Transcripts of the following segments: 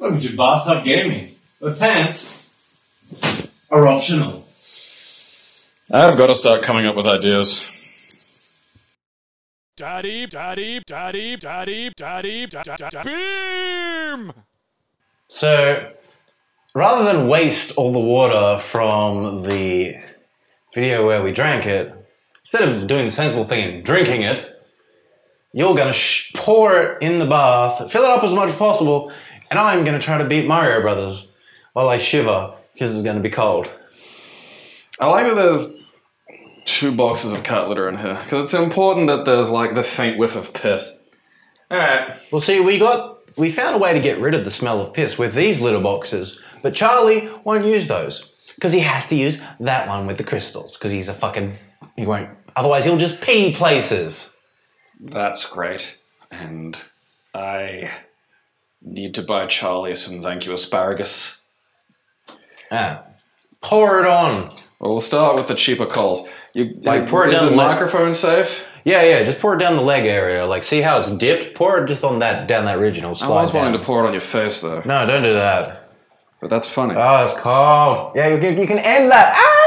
Look at your bathtub gaming. The pants are optional. I've got to start coming up with ideas. Daddy, daddy, daddy, daddy, daddy, daddy, beam! So, rather than waste all the water from the video where we drank it, instead of doing the sensible thing and drinking it, you're gonna sh- pour it in the bath, fill it up as much as possible, and I'm gonna try to beat Mario Brothers while I shiver because it's gonna be cold. I like that there's two boxes of cat litter in here because it's important that there's like the faint whiff of piss. All right. Well, see, we got we found a way to get rid of the smell of piss with these litter boxes, but Charlie won't use those because he has to use that one with the crystals because he's a fucking he won't. Otherwise, he'll just pee places. That's great. And I need to buy Charlie some thank you asparagus. Ah, pour it on. Well, we'll start with the cheaper coals. You Like, pour it is down the the- microphone safe? Yeah, yeah. Just pour it down the leg area. Like, see how it's dipped? Pour it just on that down that ridge and it'll I slide was wanting to pour it on your face though, No, don't do that. but that's funny. Oh, it's cold. Yeah, you can, you can end that. Ah!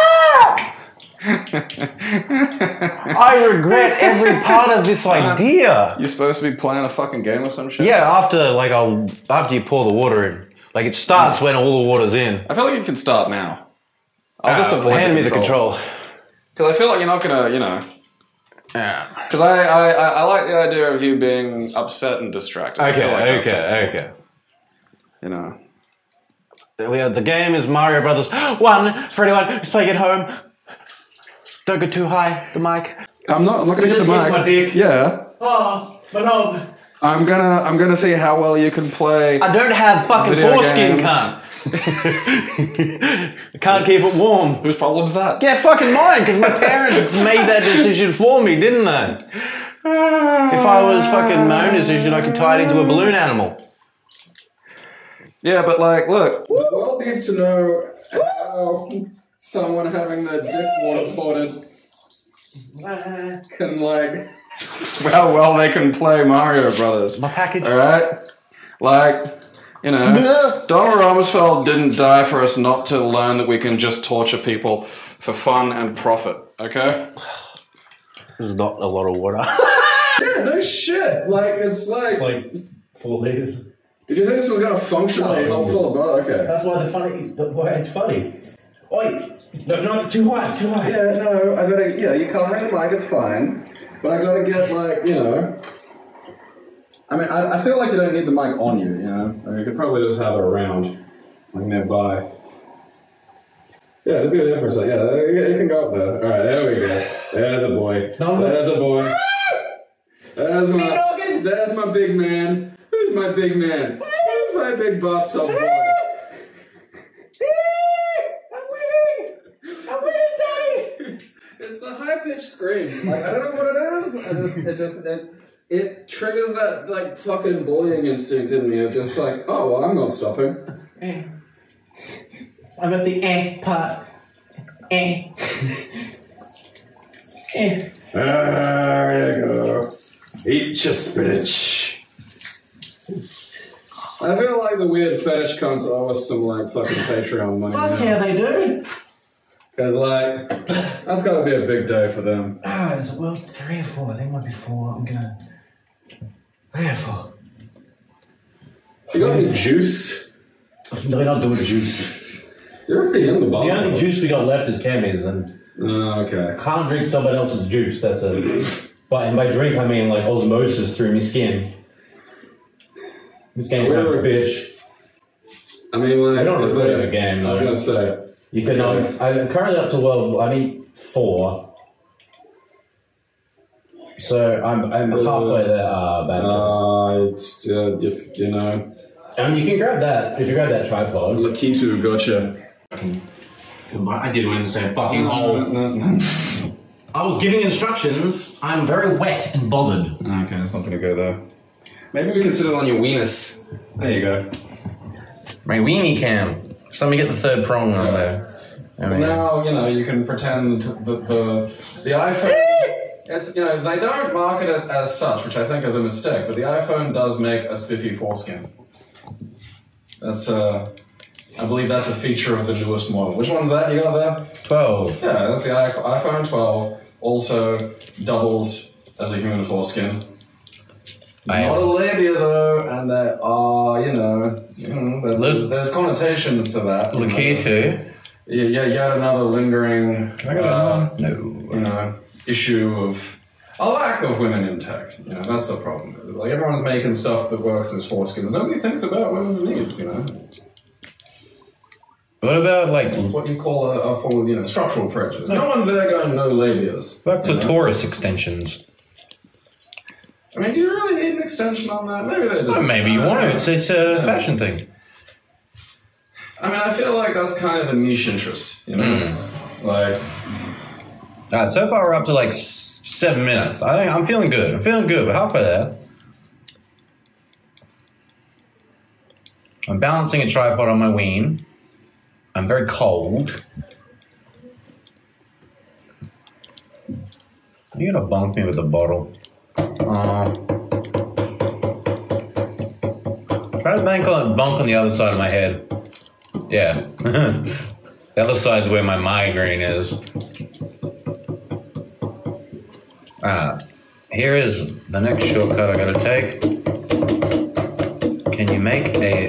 I regret every part of this idea. You're supposed to be playing a fucking game or some shit? Yeah, after like I'll after you pour the water in, like it starts when all the water's in. I feel like you can start now. I'll just Uh, avoid hand the me the control. Because I feel like you're not gonna, you know. Yeah. Because I, I, I, I like the idea of you being upset and distracted. I feel Okay, like that's okay, it, okay. You know. We have the game is Mario Brothers one for anyone who's playing at home. Don't go too high. The mic. I'm not. I'm not gonna You hit the just hit mic. my dick. Yeah. Ah, oh, my knob. I'm gonna. I'm gonna see how well you can play. I don't have fucking foreskin, games. cunt. I can't keep it warm. Whose problem's that? Yeah, fucking mine, because my parents made that decision for me, didn't they? If I was fucking my own decision, I could tie it into a balloon animal. Yeah, but like, look. The world needs to know how someone having their dick water ported can like. How well they can play Mario Brothers. My package. All right. Like, you know, Donald Rumsfeld didn't die for us not to learn that we can just torture people for fun and profit. Okay. This is not a lot of water. Yeah, no shit. Like it's like. Like four liters. Did you think this was gonna functionally No. helpful? But okay. That's why the funny. The, why it's funny. Oi! No, no, too hot, too hot. Yeah, no, I gotta. Yeah, you can't hang the mic. It's fine. But I gotta get like you know. I mean, I, I feel like you don't need the mic on you. You know, I mean, you could probably just have it around, like nearby. Yeah, just go there for a second. Yeah, you you can go up there. All right, there we go. There's a boy. No, no. There's a boy. There's my. There's my big man. Who's my big man? Who's my big bathtub boy? I'm winning! I'm winning, Daddy! It's the high pitched screams. Like I don't know what it is. I just it just it, it triggers that like fucking bullying instinct in me of just like, oh well, I'm not stopping. I'm at the eh part. Eh. eh. There you go. Eat your spinach. I feel like the weird fetish cunts owe us some like fucking Patreon money. Fuck yeah, they do! Because like that's gotta be a big day for them. Ah, there's a world three or four. I think it might be four. I'm gonna. Three or four. You got any juice? No, we're not doing juice. You're already in the The bottle. only juice we got left is Cammy's, and Oh, okay. can't drink someone else's juice. That's it. But and by drink I mean like osmosis through my skin. This game's kind of a bitch. I mean, like, I don't is really there- have a game, I was though. gonna say. You can. Um, I'm currently up to well. I need four. So I'm I'm halfway there. Uh, bad. Uh, it's, uh, if, you know, And you can grab that if you grab that tripod. Lakitu gotcha. I did win the same fucking no. I was giving instructions. I'm very wet and bothered. Okay, it's not gonna go there. Maybe we can sit it on your weenus. There you go. My weenie cam. Just let me get the third prong on there. Now you know you can pretend that the the iPhone. It's you know they don't market it as such, which I think is a mistake. But the iPhone does make a spiffy foreskin. That's uh, I believe that's a feature of the newest model. Which one's that you got there? 12. Yeah, that's the iPhone 12. Also doubles as a human foreskin. I Not a labia though, and there are, you know, you know there's, there's connotations to that. Look here too. Yeah, yeah, yet another lingering, Can I get uh. No. you know, issue of a lack of women in tech. You know, that's the problem. Like everyone's making stuff that works as foreskins. Nobody thinks about women's needs. You know, What about like it's what you call a, a form of you know structural prejudice. No one's there going no labias. what about you know? clitoris extensions? I mean, do you really need an extension on that? Maybe they do. Well, maybe you want to. It's it's a fashion thing. I mean, I feel like that's kind of a niche interest. You know, Hmm. like All right, so far we're up to like seven minutes. I think I'm feeling good. I'm feeling good. We're halfway there. I'm balancing a tripod on my ween. I'm very cold. Are You're gonna bunk me with the bottle. Uh, try to bank on bunk on the other side of my head. Yeah. the other side's where my migraine is. Ah, here is the next shortcut I gotta take. Can you make a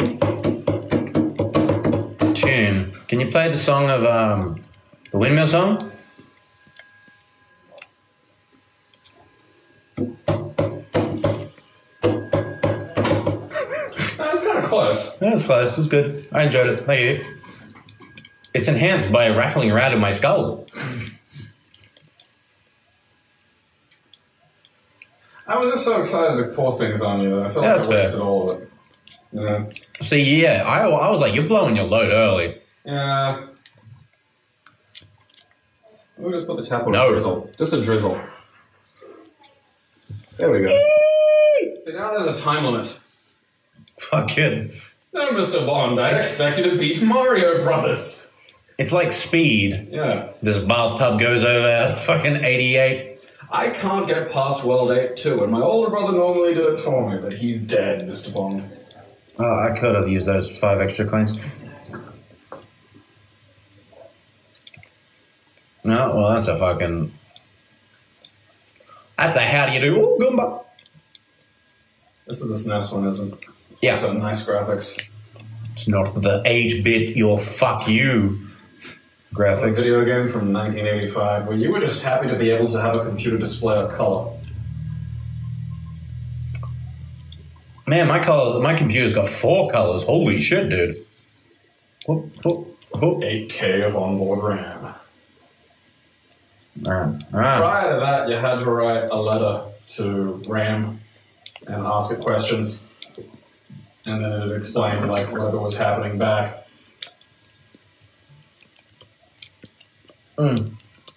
tune? Can you play the song of um, the windmill song? That's kind of close. That's close. It was good. I enjoyed it. Thank you. It's enhanced by rattling around in my skull. I was just so excited to pour things on you that I felt Yeah, like I wasted all of it. See, yeah, I, I was like, you're blowing your load early. Yeah. We'll just put the tap on No. a drizzle. Just a drizzle. There we go. See, now there's a time limit. Fucking. No, Mr. Bond, I expect you to beat Mario Brothers. It's like speed. Yeah. This bathtub goes over fucking 88. I can't get past World 8 2, and my older brother normally did it for me, but he's dead, Mr. Bond. Oh, I could have used those five extra coins. No, well, that's a fucking. That's a how do you do? Ooh, Goomba. This is the SNES one, isn't it? It's Yeah. got nice graphics. It's not the 8 bit your fuck you A graphics. video game from 1985 where you were just happy to be able to have a computer display a color. Man, my color, my computer's got four colors. Holy shit, dude. Whoop, whoop, whoop. 8K of onboard RAM. Prior to that, you had to write a letter to RAM and ask it questions, and then it explained like whatever was happening back. Mm,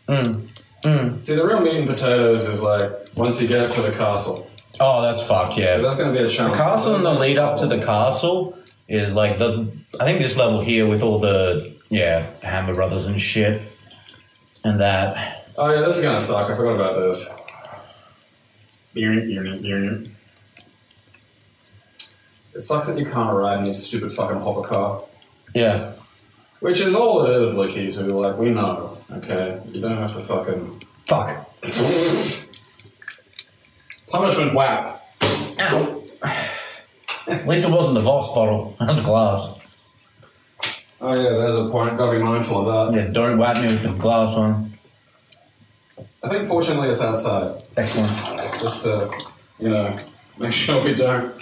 mm, mm. See, the real meat and potatoes is like once you get to the castle. Oh, that's fucked, yeah. That's going to be a challenge. The castle and the lead up to the castle is like the. I think this level here with all the yeah Hammer Brothers and shit, and that. Oh yeah, this is gonna suck. I forgot about this. It sucks that you can't ride in this stupid fucking hopper car. Yeah. Which is all it is, Lakitu. Like, we know, okay? You don't have to fucking. Fuck. Punishment whap. Ow. At least it wasn't the Voss bottle. That's glass. Oh yeah, there's a point. Gotta be mindful of that. Yeah, don't whack me with the glass one. I think fortunately it's outside. Excellent. Just to, you know, make sure we don't.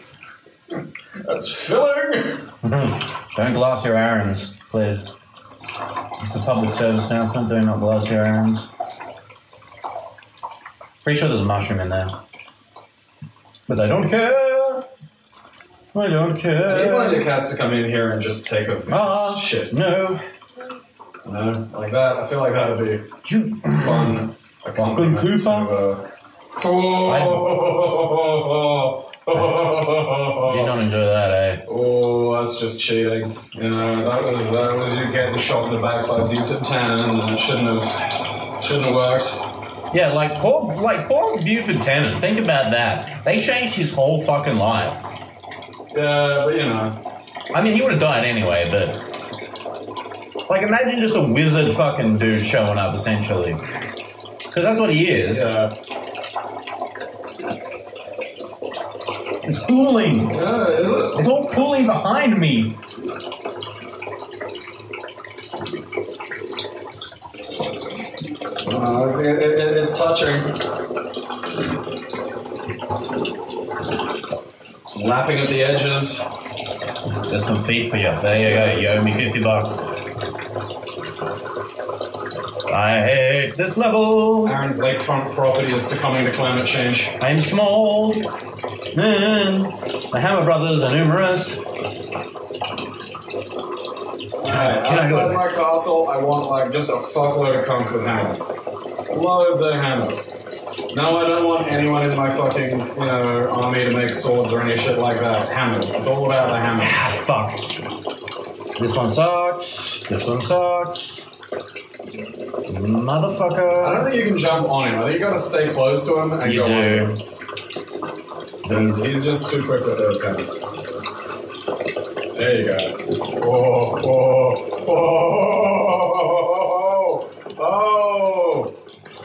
That's filling! Don't glass your Aarons, please. It's a public service announcement. Do not glass your Aarons. Pretty sure there's a mushroom in there. But I don't care. I don't I need one of care. your cats to come in here and just take a Ah, shit. No. Know? Like that. I feel like that'd be You. fun. Compliment Cooper? to, uh, oh, Did not enjoy that, eh? oh, that's just cheating. You know, that was that was you getting the shot in the back by Buford Tannen, and it shouldn't have shouldn't have worked. Yeah, like poor, like poor Buford Tannen. Think about that. They changed his whole fucking life. Yeah, but you know, I mean, he would have died anyway, but. Like, imagine just a wizard fucking dude showing up, essentially. Because that's what he is. Yeah. It's pooling. Yeah, is it? It's all pooling behind me. Uh, it's, it, it, it's touching. It's lapping at the edges. There's some feet for you. There you go. You owe me 50 bucks. I hate this level. Aaron's lakefront property is succumbing to climate change. I'm small. And the Hammer Brothers are numerous. Alright, Can I outside my castle, I want like just a fuckload of cunts with hammers. Loads of hammers. No, I don't want anyone in my fucking, you know, army to make swords or any shit like that. Hammers. It's all about the hammers. Ah, fuck. This one sucks. This one sucks. I don't think you can jump on him. I think you gotta stay close to him and You go on him. Because he's just too quick with those hammers. There you go. Oh, oh, oh, oh,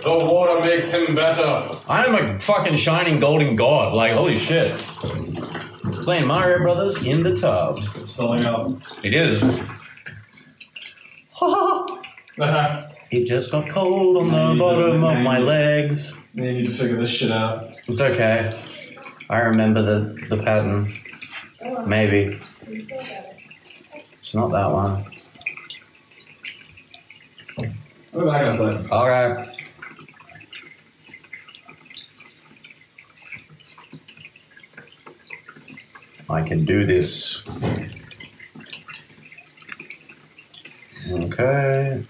the water makes him better. I am a fucking shining golden god. Like, holy shit. Playing Mario Brothers in the tub. It's filling up. It is. It just got cold on the bottom of my legs. You need to figure this shit out. It's okay. I remember the, the pattern. Maybe. It's not that one. Back second. Alright. I can do this. Okay.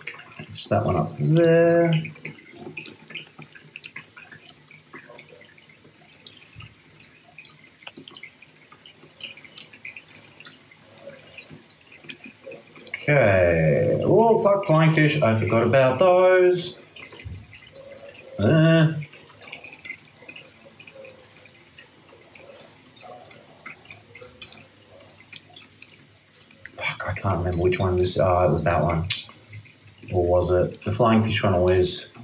That one up there. Okay. Oh, fuck, flying fish. I forgot about those. Uh. Fuck, I can't remember which one this. Uh, it was that one. Was it? The flying fish one always.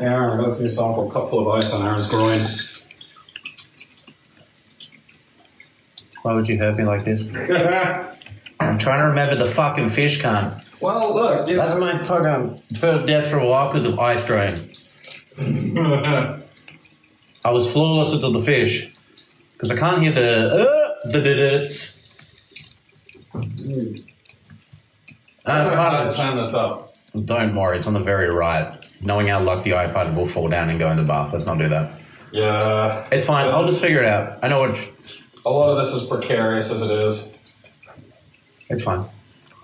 Aaron, I got new sample cup full of ice on Aaron's groin. Why would you hurt me like this? I'm trying to remember the fucking fish cunt. well, look, you That's my fucking first death for a while because of ice grain. I was flawless until the fish. Because I can't hear the uh, the dits. I don't know how Uh, to turn this up. don't worry, it's on the very right. Knowing how luck the iPad will fall down and go in the bath, let's not do that. Yeah, It's fine. I'll just figure it out. I know what. a lot of this is precarious as it is. It's fine.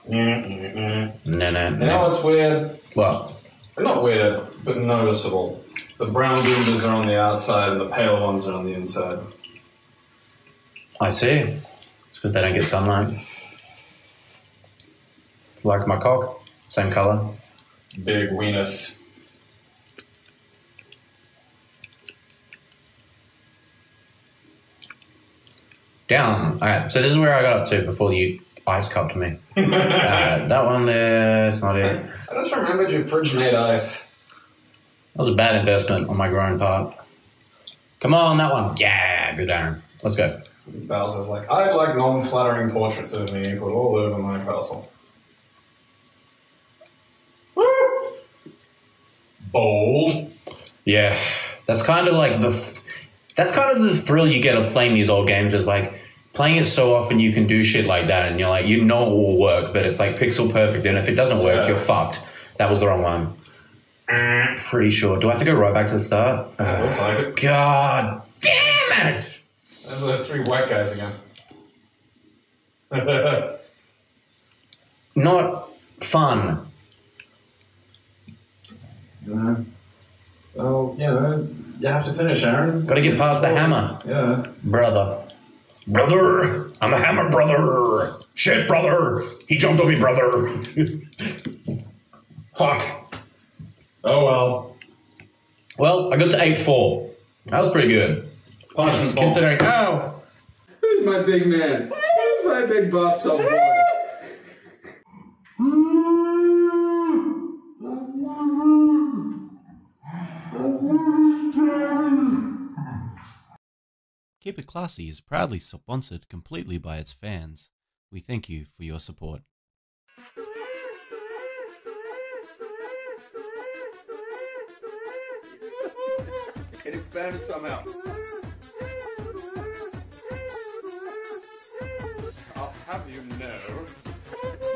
Mm-mm-mm. No, no, You know what's weird? Well, Not weird, but noticeable. The brown goombas are on the outside and the pale ones are on the inside. I see. It's because they don't get sunlight. Like my cock, same color. Big weenus. Down. All right. So this is where I got up to before you ice cupped me. uh, that one there. Not it. I just remembered your fridge made ice. That was a bad investment on my grown part. Come on, that one. Yeah, good Aaron. Let's go. Bowser's like, I'd like non-flattering portraits of me put all over my castle. Bold. Yeah, that's kind of like the that's kind of the thrill you get of playing these old games. Is like playing it so often you can do shit like that, and you're like, you know it will work, but it's like pixel perfect, and if it doesn't work, you're fucked. That was the wrong one. Mm. Pretty sure. Do I have to go right back to the start? Yeah, looks like it. God damn it! There's those three white guys again. Not fun. Uh, well, you know, you have to finish, Aaron. Got to get past the hammer, Yeah. brother. Brother, I'm a hammer brother. Shit, brother. He jumped on me, brother. Fuck. Oh well. Well, I got to 8 4. That was pretty good. Punch. Considering, oh, Who's my big man? Who's my big bathtub boy? Keep It Classy is proudly sponsored completely by its fans. We thank you for your support. It expanded somehow. I'll have you know.